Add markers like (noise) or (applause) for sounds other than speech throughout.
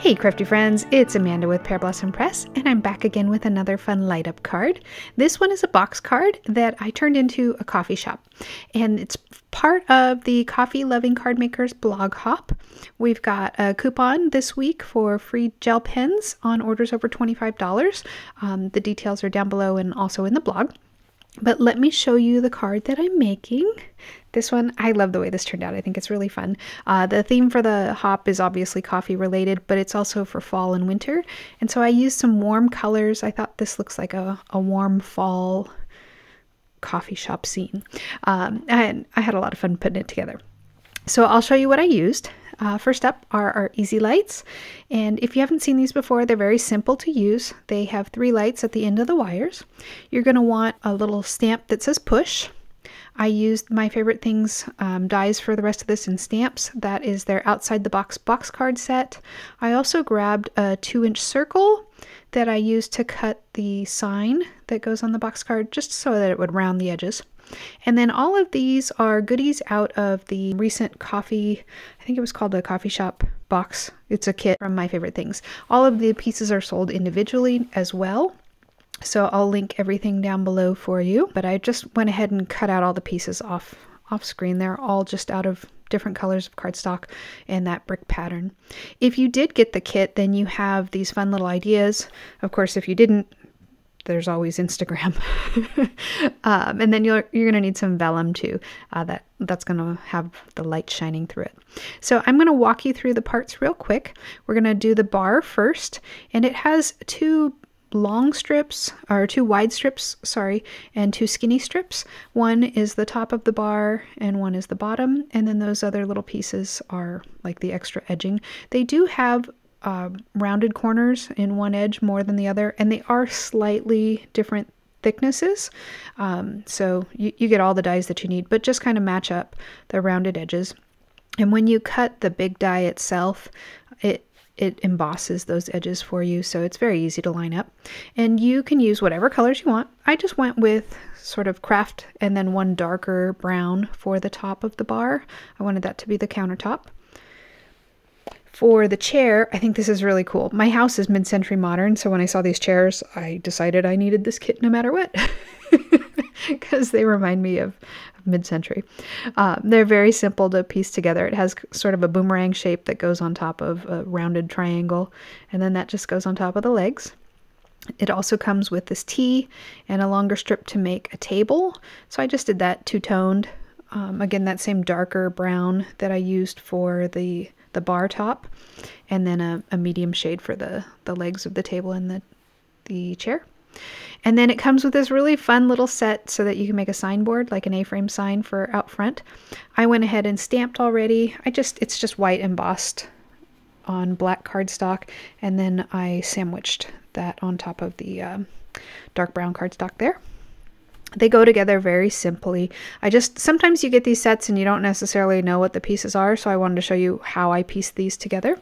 Hey, crafty friends, it's Amanda with Pear Blossom Press, and I'm back again with another fun light up card. This one is a box card that I turned into a coffee shop, and it's part of the Coffee Loving Card Makers blog hop. We've got a coupon this week for free gel pens on orders over $25. Um, the details are down below and also in the blog. But let me show you the card that I'm making. This one, I love the way this turned out. I think it's really fun. Uh, the theme for the hop is obviously coffee related, but it's also for fall and winter. And so I used some warm colors. I thought this looks like a, a warm fall coffee shop scene. Um, and I had a lot of fun putting it together. So I'll show you what I used. Uh, first up are our EZ-Lights. And if you haven't seen these before, they're very simple to use. They have three lights at the end of the wires. You're going to want a little stamp that says push. I used My Favorite Things um, dies for the rest of this in stamps. That is their outside the box box card set. I also grabbed a two inch circle that I used to cut the sign that goes on the box card just so that it would round the edges. And then all of these are goodies out of the recent coffee, think it was called the coffee shop box. It's a kit from My Favorite Things. All of the pieces are sold individually as well. So I'll link everything down below for you. But I just went ahead and cut out all the pieces off off screen. They're all just out of different colors of cardstock and that brick pattern. If you did get the kit, then you have these fun little ideas. Of course, if you didn't, there's always Instagram. (laughs) um, and then you're, you're going to need some vellum too. Uh, that That's going to have the light shining through it. So I'm going to walk you through the parts real quick. We're going to do the bar first. And it has two long strips, or two wide strips, sorry, and two skinny strips. One is the top of the bar and one is the bottom. And then those other little pieces are like the extra edging. They do have uh, rounded corners in one edge more than the other, and they are slightly different thicknesses. Um, so you, you get all the dies that you need, but just kind of match up the rounded edges. And when you cut the big die itself, it it embosses those edges for you, so it's very easy to line up. And you can use whatever colors you want. I just went with sort of kraft and then one darker brown for the top of the bar. I wanted that to be the countertop. For the chair, I think this is really cool. My house is mid-century modern, so when I saw these chairs, I decided I needed this kit no matter what. (laughs) Because they remind me of, of mid-century. Um, they're very simple to piece together. It has sort of a boomerang shape that goes on top of a rounded triangle, and then that just goes on top of the legs. It also comes with this T and a longer strip to make a table. So I just did that two-toned. Um, again, that same darker brown that I used for the the bar top, and then a, a medium shade for the, the legs of the table and the, the chair. And then it comes with this really fun little set so that you can make a signboard, like an A-frame sign for out front. I went ahead and stamped already. I just, it's just white embossed on black cardstock, and then I sandwiched that on top of the um, dark brown cardstock there. They go together very simply. I just, sometimes you get these sets and you don't necessarily know what the pieces are, so I wanted to show you how I piece these together.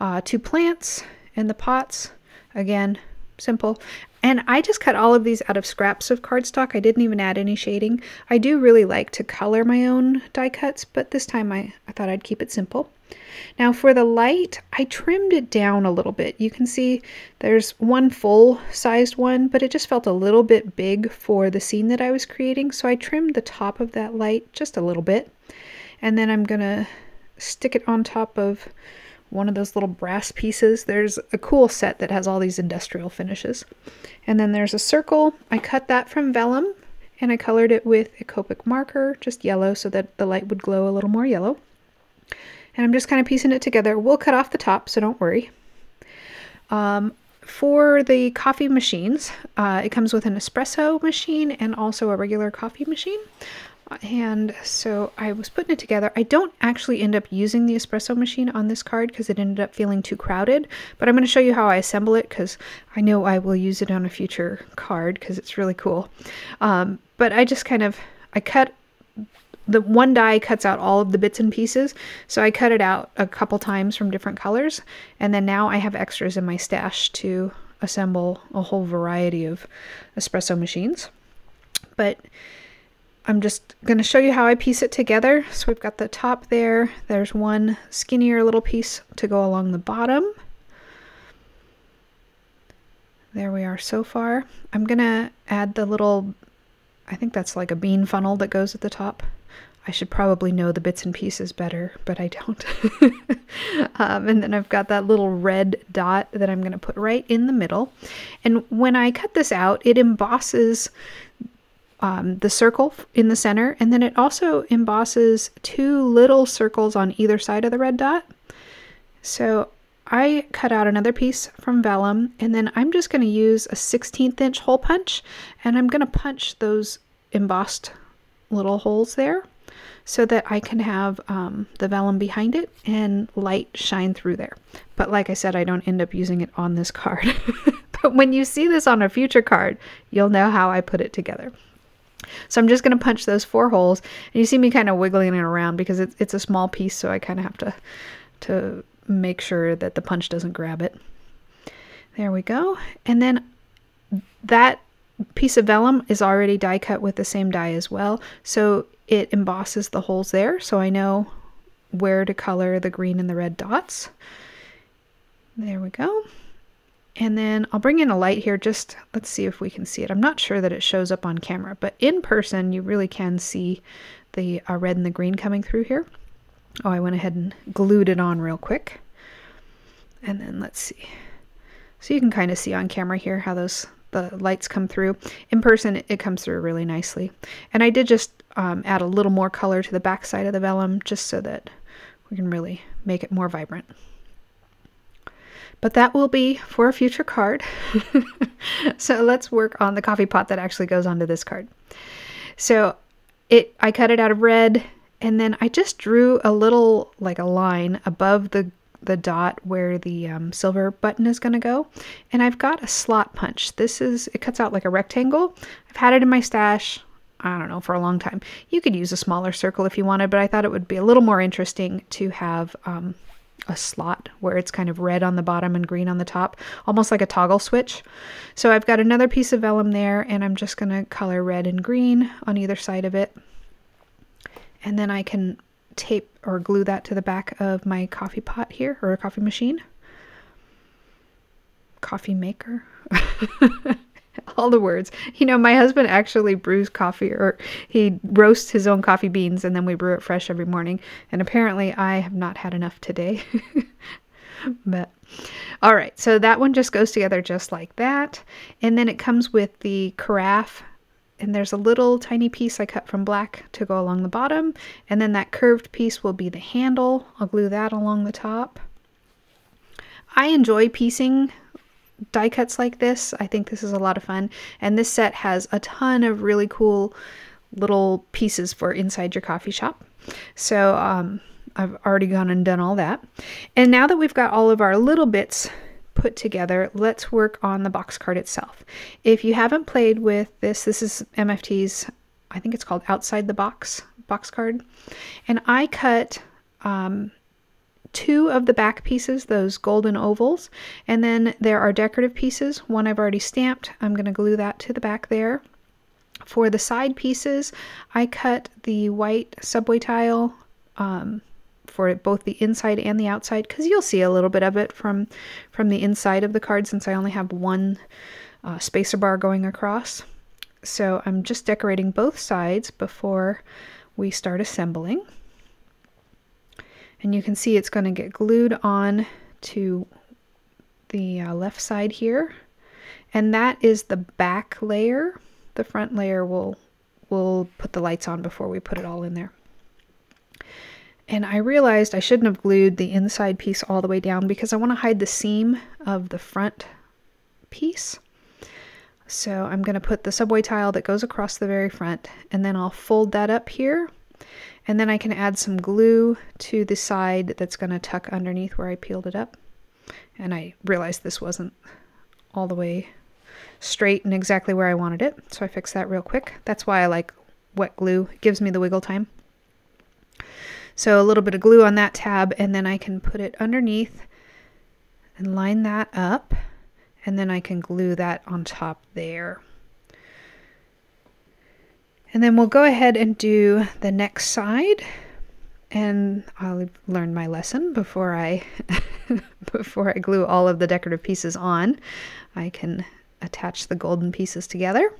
Uh, two plants in the pots, again, simple. And I just cut all of these out of scraps of cardstock. I didn't even add any shading. I do really like to color my own die cuts, but this time I, I thought I'd keep it simple. Now for the light, I trimmed it down a little bit. You can see there's one full-sized one, but it just felt a little bit big for the scene that I was creating, so I trimmed the top of that light just a little bit. And then I'm gonna stick it on top of one of those little brass pieces. There's a cool set that has all these industrial finishes. And then there's a circle. I cut that from vellum and I colored it with a Copic marker, just yellow so that the light would glow a little more yellow and I'm just kind of piecing it together. We'll cut off the top, so don't worry. Um, for the coffee machines, uh, it comes with an espresso machine and also a regular coffee machine. And so I was putting it together. I don't actually end up using the espresso machine on this card because it ended up feeling too crowded. But I'm going to show you how I assemble it because I know I will use it on a future card because it's really cool. Um, but I just kind of, I cut the one die cuts out all of the bits and pieces. So I cut it out a couple times from different colors. And then now I have extras in my stash to assemble a whole variety of espresso machines. But I'm just going to show you how I piece it together. So we've got the top there. There's one skinnier little piece to go along the bottom. There we are so far. I'm gonna add the little, I think that's like a bean funnel that goes at the top. I should probably know the bits and pieces better, but I don't. (laughs) um, and then I've got that little red dot that I'm going to put right in the middle. And when I cut this out, it embosses um, the circle in the center, and then it also embosses two little circles on either side of the red dot. So I cut out another piece from vellum, and then I'm just going to use a 16th inch hole punch, and I'm going to punch those embossed little holes there so that I can have um, the vellum behind it and light shine through there. But like I said, I don't end up using it on this card. (laughs) but when you see this on a future card, you'll know how I put it together. So I'm just going to punch those four holes. And you see me kind of wiggling it around because it's, it's a small piece, so I kind of have to, to make sure that the punch doesn't grab it. There we go. And then that piece of vellum is already die cut with the same die as well. So it embosses the holes there so I know where to color the green and the red dots. There we go. And then I'll bring in a light here, just let's see if we can see it. I'm not sure that it shows up on camera, but in person you really can see the uh, red and the green coming through here. Oh, I went ahead and glued it on real quick. And then let's see. So you can kind of see on camera here how those the lights come through. In person, it comes through really nicely. And I did just um, add a little more color to the back side of the vellum just so that we can really make it more vibrant. But that will be for a future card. (laughs) so let's work on the coffee pot that actually goes onto this card. So it I cut it out of red and then I just drew a little like a line above the the dot where the um, silver button is going to go. And I've got a slot punch. This is, it cuts out like a rectangle. I've had it in my stash. I don't know, for a long time. You could use a smaller circle if you wanted, but I thought it would be a little more interesting to have um, a slot where it's kind of red on the bottom and green on the top, almost like a toggle switch. So I've got another piece of vellum there, and I'm just going to color red and green on either side of it. And then I can tape or glue that to the back of my coffee pot here, or a coffee machine. Coffee maker. (laughs) all the words. You know, my husband actually brews coffee or he roasts his own coffee beans and then we brew it fresh every morning. And apparently I have not had enough today. (laughs) but all right, so that one just goes together just like that. And then it comes with the carafe and there's a little tiny piece I cut from black to go along the bottom. And then that curved piece will be the handle. I'll glue that along the top. I enjoy piecing die cuts like this. I think this is a lot of fun. And this set has a ton of really cool little pieces for inside your coffee shop. So um, I've already gone and done all that. And now that we've got all of our little bits put together, let's work on the box card itself. If you haven't played with this, this is MFT's, I think it's called Outside the Box box card. And I cut um, two of the back pieces, those golden ovals, and then there are decorative pieces. One I've already stamped. I'm going to glue that to the back there. For the side pieces, I cut the white subway tile um, for it both the inside and the outside because you'll see a little bit of it from from the inside of the card since I only have one uh, spacer bar going across. So I'm just decorating both sides before we start assembling. And you can see it's going to get glued on to the uh, left side here. And that is the back layer. The front layer will will put the lights on before we put it all in there. And I realized I shouldn't have glued the inside piece all the way down because I want to hide the seam of the front piece. So I'm going to put the subway tile that goes across the very front and then I'll fold that up here and then I can add some glue to the side that's going to tuck underneath where I peeled it up. And I realized this wasn't all the way straight and exactly where I wanted it. So I fixed that real quick. That's why I like wet glue. It gives me the wiggle time. So a little bit of glue on that tab and then I can put it underneath and line that up. And then I can glue that on top there. And then we'll go ahead and do the next side and I'll learn my lesson before I (laughs) before I glue all of the decorative pieces on. I can attach the golden pieces together.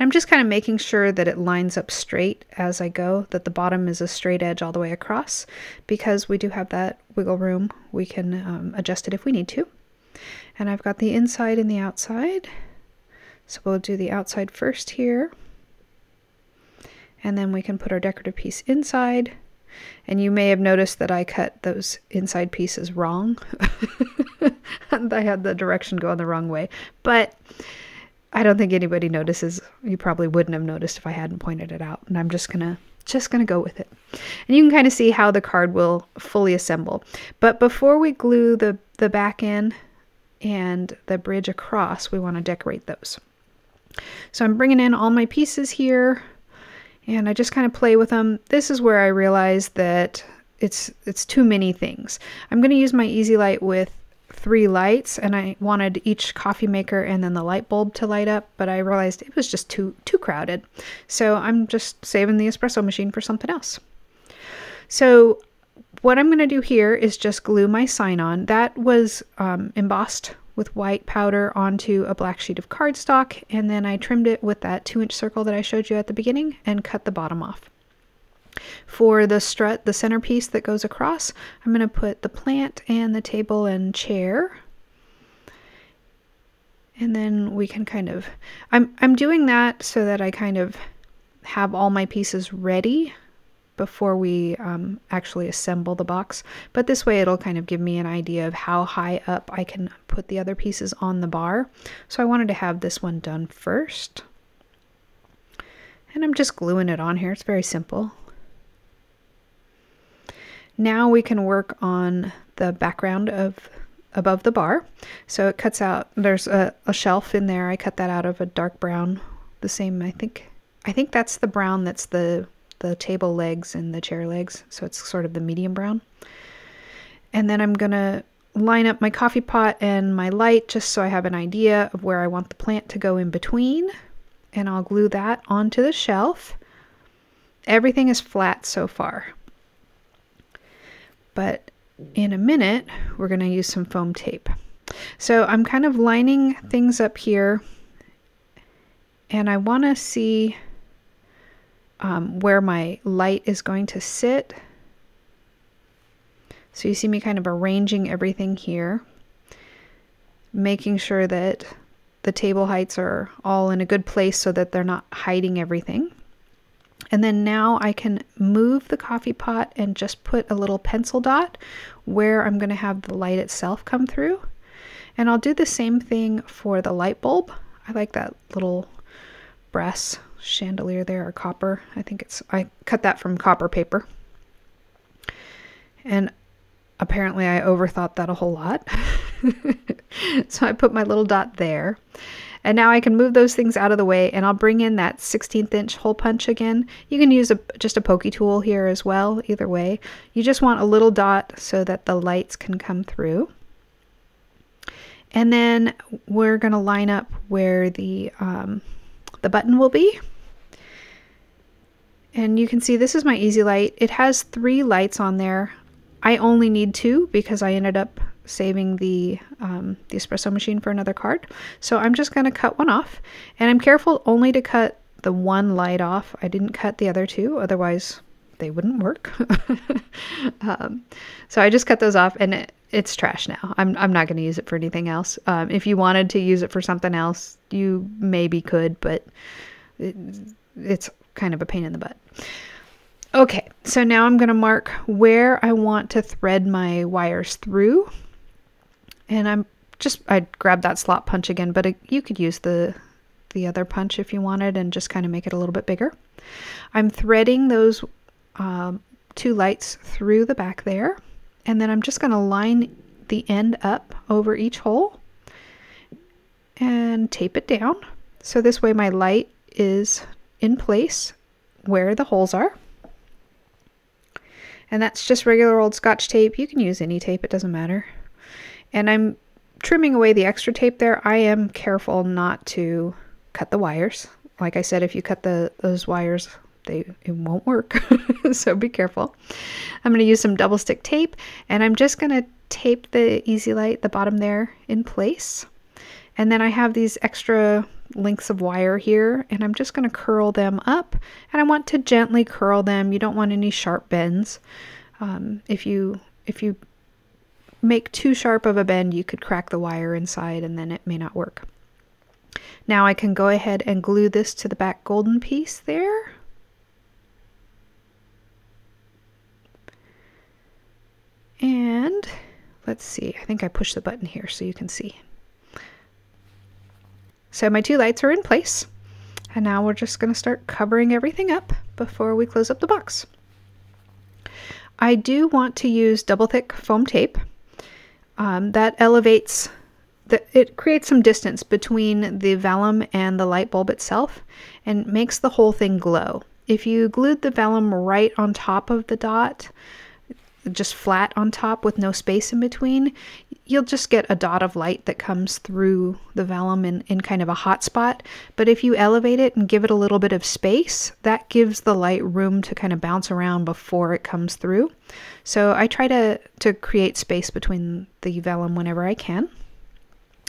I'm just kind of making sure that it lines up straight as I go, that the bottom is a straight edge all the way across, because we do have that wiggle room. We can um, adjust it if we need to. And I've got the inside and the outside. So we'll do the outside first here. And then we can put our decorative piece inside. And you may have noticed that I cut those inside pieces wrong. (laughs) I had the direction going the wrong way. But I don't think anybody notices. You probably wouldn't have noticed if I hadn't pointed it out. And I'm just going to just going to go with it. And you can kind of see how the card will fully assemble. But before we glue the, the back end and the bridge across, we want to decorate those. So I'm bringing in all my pieces here and I just kind of play with them. This is where I realize that it's it's too many things. I'm going to use my EZ-Light with three lights and I wanted each coffee maker and then the light bulb to light up, but I realized it was just too too crowded. So I'm just saving the espresso machine for something else. So what I'm going to do here is just glue my sign on. That was um, embossed with white powder onto a black sheet of cardstock and then I trimmed it with that two inch circle that I showed you at the beginning and cut the bottom off. For the strut, the centerpiece that goes across, I'm going to put the plant and the table and chair. And then we can kind of, I'm, I'm doing that so that I kind of have all my pieces ready before we um, actually assemble the box. But this way it'll kind of give me an idea of how high up I can put the other pieces on the bar. So I wanted to have this one done first. And I'm just gluing it on here. It's very simple. Now we can work on the background of above the bar. So it cuts out, there's a, a shelf in there. I cut that out of a dark brown, the same, I think, I think that's the brown that's the, the table legs and the chair legs. So it's sort of the medium brown. And then I'm going to line up my coffee pot and my light just so I have an idea of where I want the plant to go in between. And I'll glue that onto the shelf. Everything is flat so far. But in a minute, we're going to use some foam tape. So I'm kind of lining things up here and I want to see um, where my light is going to sit. So you see me kind of arranging everything here, making sure that the table heights are all in a good place so that they're not hiding everything. And then now I can move the coffee pot and just put a little pencil dot where I'm going to have the light itself come through. And I'll do the same thing for the light bulb. I like that little brass chandelier there, or copper. I think it's, I cut that from copper paper. And apparently I overthought that a whole lot. (laughs) so I put my little dot there. And now I can move those things out of the way and I'll bring in that 16th inch hole punch again. You can use a, just a pokey tool here as well, either way. You just want a little dot so that the lights can come through. And then we're going to line up where the, um, the button will be. And you can see this is my EZ-Light. It has three lights on there. I only need two because I ended up saving the, um, the espresso machine for another card. So I'm just going to cut one off. And I'm careful only to cut the one light off. I didn't cut the other two, otherwise they wouldn't work. (laughs) um, so I just cut those off and it, it's trash now. I'm, I'm not going to use it for anything else. Um, if you wanted to use it for something else, you maybe could, but it, it's kind of a pain in the butt. Okay, so now I'm going to mark where I want to thread my wires through. And I'm just, I grabbed that slot punch again, but it, you could use the, the other punch if you wanted and just kind of make it a little bit bigger. I'm threading those um, two lights through the back there. And then I'm just going to line the end up over each hole and tape it down. So this way my light is in place where the holes are. And that's just regular old scotch tape. You can use any tape, it doesn't matter. And I'm trimming away the extra tape there. I am careful not to cut the wires. Like I said, if you cut the those wires, they it won't work. (laughs) so be careful. I'm going to use some double stick tape and I'm just going to tape the EZ-Light, the bottom there, in place. And then I have these extra lengths of wire here and I'm just going to curl them up and I want to gently curl them. You don't want any sharp bends. Um, if you if you make too sharp of a bend you could crack the wire inside and then it may not work. Now I can go ahead and glue this to the back golden piece there. And let's see, I think I pushed the button here so you can see. So my two lights are in place. And now we're just going to start covering everything up before we close up the box. I do want to use double thick foam tape. Um, that elevates, the, it creates some distance between the vellum and the light bulb itself and makes the whole thing glow. If you glued the vellum right on top of the dot, just flat on top with no space in between, you'll just get a dot of light that comes through the vellum in, in kind of a hot spot. But if you elevate it and give it a little bit of space, that gives the light room to kind of bounce around before it comes through. So I try to, to create space between the vellum whenever I can.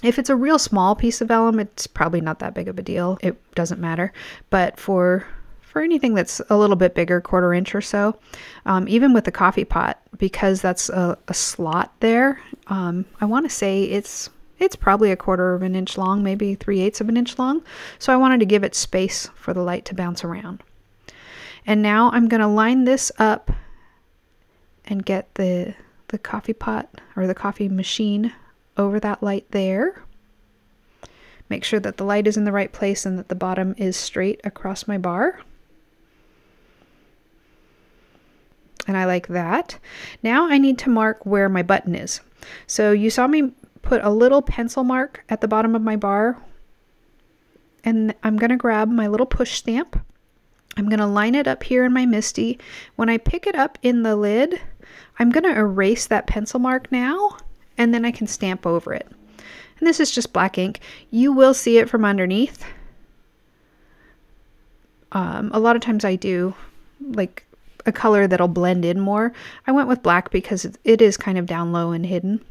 If it's a real small piece of vellum, it's probably not that big of a deal. It doesn't matter. But for for anything that's a little bit bigger, quarter inch or so, um, even with the coffee pot, because that's a, a slot there, um, I want to say it's it's probably a quarter of an inch long, maybe three eighths of an inch long. So I wanted to give it space for the light to bounce around. And now I'm going to line this up and get the, the coffee pot or the coffee machine over that light there. Make sure that the light is in the right place and that the bottom is straight across my bar. And I like that. Now I need to mark where my button is. So you saw me put a little pencil mark at the bottom of my bar and I'm going to grab my little push stamp. I'm going to line it up here in my MISTI. When I pick it up in the lid, I'm going to erase that pencil mark now and then I can stamp over it. And this is just black ink. You will see it from underneath. Um, a lot of times I do, like a color that'll blend in more. I went with black because it is kind of down low and hidden.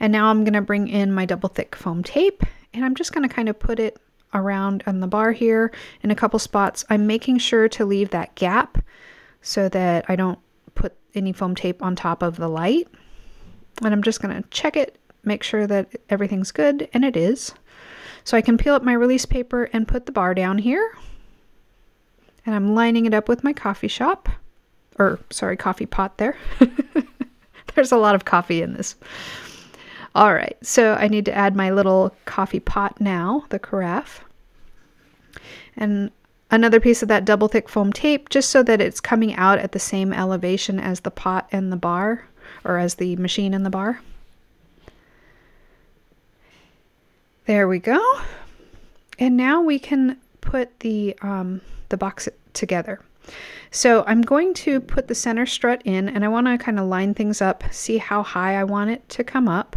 And now I'm going to bring in my double thick foam tape and I'm just going to kind of put it around on the bar here in a couple spots. I'm making sure to leave that gap so that I don't put any foam tape on top of the light. And I'm just going to check it, make sure that everything's good, and it is. So I can peel up my release paper and put the bar down here and I'm lining it up with my coffee shop. Or sorry coffee pot there. (laughs) There's a lot of coffee in this. All right so I need to add my little coffee pot now the carafe. And another piece of that double thick foam tape just so that it's coming out at the same elevation as the pot and the bar or as the machine and the bar. There we go. And now we can put the um, the box together. So I'm going to put the center strut in and I want to kind of line things up, see how high I want it to come up.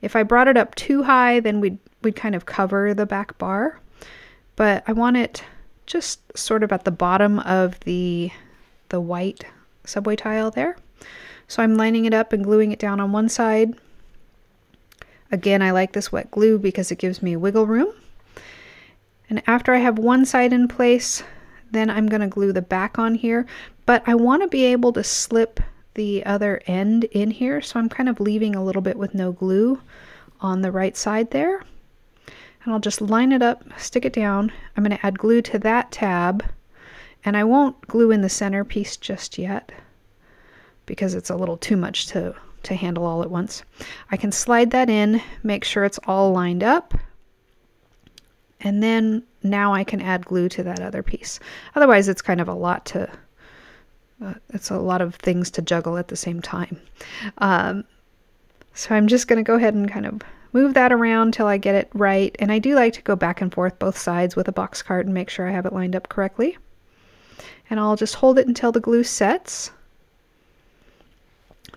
If I brought it up too high, then we'd, we'd kind of cover the back bar. But I want it just sort of at the bottom of the, the white subway tile there. So I'm lining it up and gluing it down on one side. Again, I like this wet glue because it gives me wiggle room. And after I have one side in place, then I'm going to glue the back on here, but I want to be able to slip the other end in here, so I'm kind of leaving a little bit with no glue on the right side there. And I'll just line it up, stick it down. I'm going to add glue to that tab, and I won't glue in the center piece just yet because it's a little too much to, to handle all at once. I can slide that in, make sure it's all lined up, and then now I can add glue to that other piece. Otherwise, it's kind of a lot to, uh, it's a lot of things to juggle at the same time. Um, so I'm just going to go ahead and kind of move that around till I get it right. And I do like to go back and forth both sides with a box card and make sure I have it lined up correctly. And I'll just hold it until the glue sets.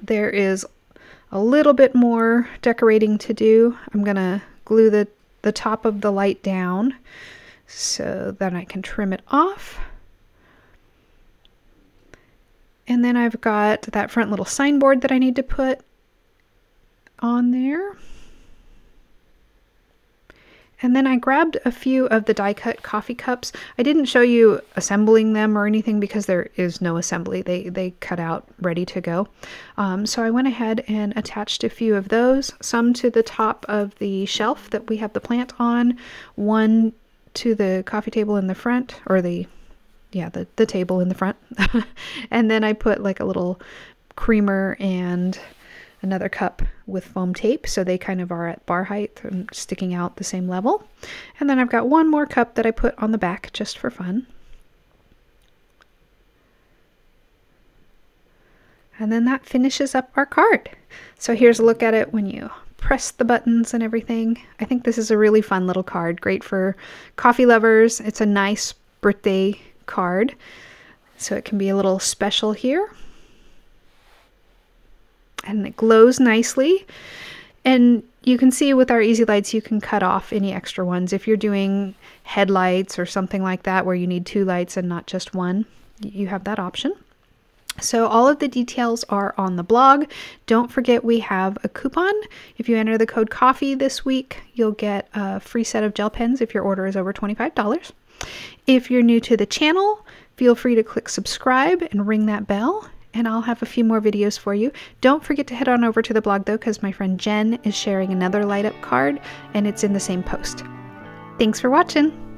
There is a little bit more decorating to do. I'm going to glue the, the top of the light down so then I can trim it off. And then I've got that front little signboard that I need to put on there. And then I grabbed a few of the die cut coffee cups. I didn't show you assembling them or anything because there is no assembly. They, they cut out ready to go. Um, so I went ahead and attached a few of those, some to the top of the shelf that we have the plant on, one to the coffee table in the front, or the, yeah, the, the table in the front. (laughs) and then I put like a little creamer and another cup with foam tape so they kind of are at bar height and sticking out the same level. And then I've got one more cup that I put on the back just for fun. And then that finishes up our card. So here's a look at it when you press the buttons and everything. I think this is a really fun little card, great for coffee lovers. It's a nice birthday card, so it can be a little special here and it glows nicely. And you can see with our EZ-Lights, you can cut off any extra ones. If you're doing headlights or something like that where you need two lights and not just one, you have that option. So all of the details are on the blog. Don't forget we have a coupon. If you enter the code COFFEE this week, you'll get a free set of gel pens if your order is over $25. If you're new to the channel, feel free to click subscribe and ring that bell and I'll have a few more videos for you. Don't forget to head on over to the blog though, because my friend Jenn is sharing another light up card and it's in the same post. Thanks for watching!